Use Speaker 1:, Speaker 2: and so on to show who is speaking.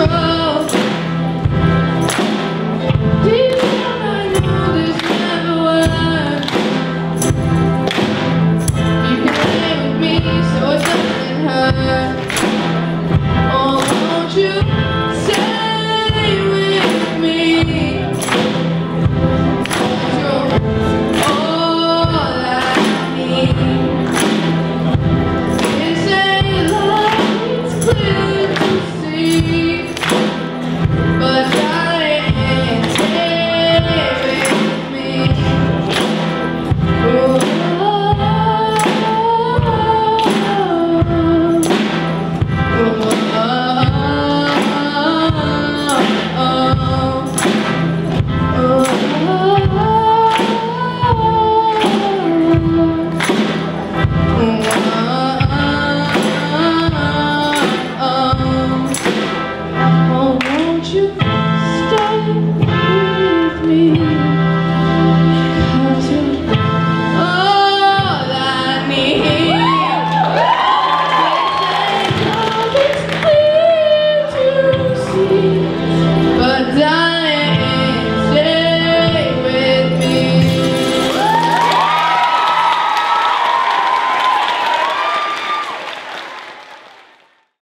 Speaker 1: control.